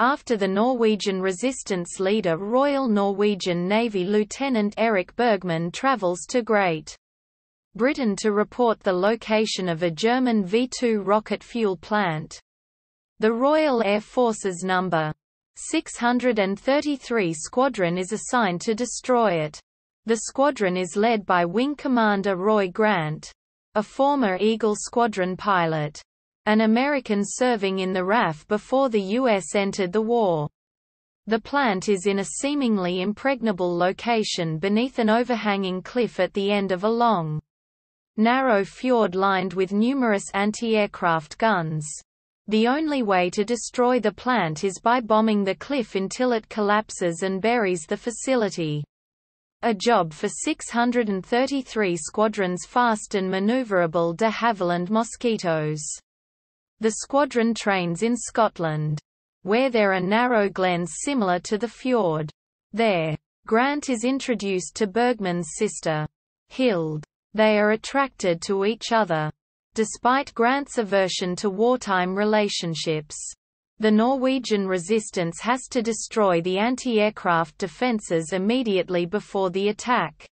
After the Norwegian resistance leader Royal Norwegian Navy Lieutenant Erik Bergman travels to Great Britain to report the location of a German V-2 rocket fuel plant. The Royal Air Force's No. 633 Squadron is assigned to destroy it. The squadron is led by Wing Commander Roy Grant, a former Eagle Squadron pilot an American serving in the RAF before the U.S. entered the war. The plant is in a seemingly impregnable location beneath an overhanging cliff at the end of a long, narrow fjord lined with numerous anti-aircraft guns. The only way to destroy the plant is by bombing the cliff until it collapses and buries the facility. A job for 633 squadrons fast and maneuverable de Havilland Mosquitoes. The squadron trains in Scotland, where there are narrow glens similar to the fjord. There, Grant is introduced to Bergman's sister, Hild. They are attracted to each other. Despite Grant's aversion to wartime relationships, the Norwegian resistance has to destroy the anti-aircraft defences immediately before the attack.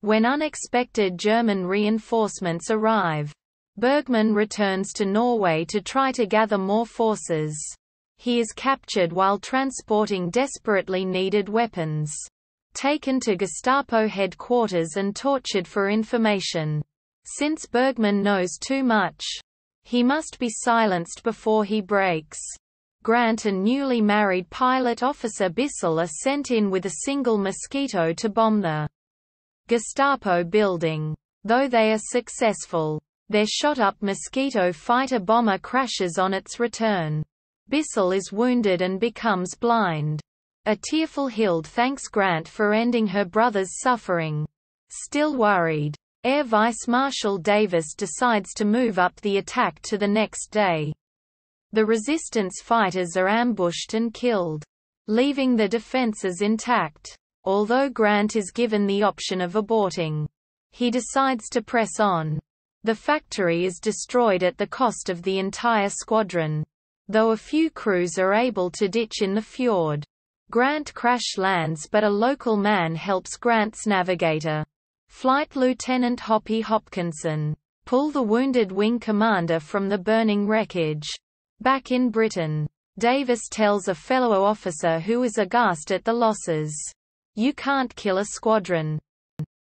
When unexpected German reinforcements arrive, Bergman returns to Norway to try to gather more forces. He is captured while transporting desperately needed weapons. Taken to Gestapo headquarters and tortured for information. Since Bergman knows too much, he must be silenced before he breaks. Grant and newly married pilot officer Bissell are sent in with a single mosquito to bomb the Gestapo building. Though they are successful, their shot-up Mosquito fighter bomber crashes on its return. Bissell is wounded and becomes blind. A tearful Hild thanks Grant for ending her brother's suffering. Still worried, Air Vice Marshal Davis decides to move up the attack to the next day. The resistance fighters are ambushed and killed, leaving the defenses intact. Although Grant is given the option of aborting, he decides to press on. The factory is destroyed at the cost of the entire squadron. Though a few crews are able to ditch in the fjord. Grant crash lands but a local man helps Grant's navigator. Flight Lieutenant Hoppy Hopkinson. Pull the wounded wing commander from the burning wreckage. Back in Britain. Davis tells a fellow officer who is aghast at the losses. You can't kill a squadron.